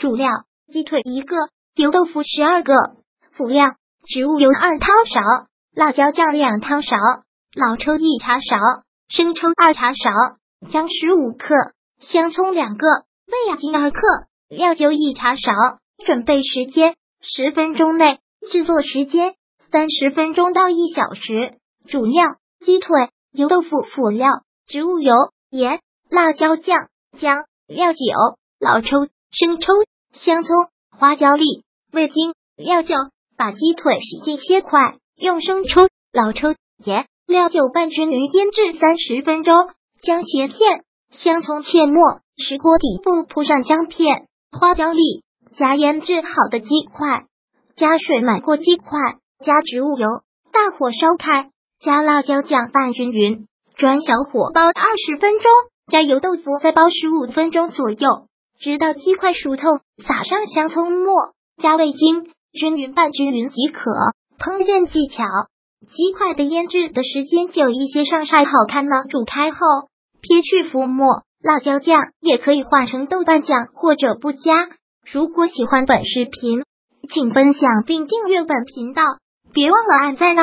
主料：鸡腿一个，油豆腐十二个。辅料：植物油二汤勺，辣椒酱两汤勺，老抽一茶勺，生抽二茶勺，姜十五克，香葱两个，味精二克，料酒一茶勺。准备时间：十分钟内。制作时间：三十分钟到一小时。主料：鸡腿、油豆腐。辅料：植物油、盐、辣椒酱、姜、料酒、老抽、生抽、香葱、花椒粒、味精、料酒。把鸡腿洗净切块，用生抽、老抽、盐、料酒拌均匀，腌制三十分钟。姜切片，香葱切末，石锅底部铺上姜片、花椒粒，加腌制好的鸡块，加水满过鸡块，加植物油，大火烧开，加辣椒酱拌均匀，转小火煲二十分钟，加油豆腐再煲十五分钟左右，直到鸡块熟透，撒上香葱末，加味精。均匀拌均匀即可。烹饪技巧：鸡块的腌制的时间久一些，上菜好看呢。煮开后撇去浮沫，辣椒酱也可以换成豆瓣酱或者不加。如果喜欢本视频，请分享并订阅本频道，别忘了按赞哦。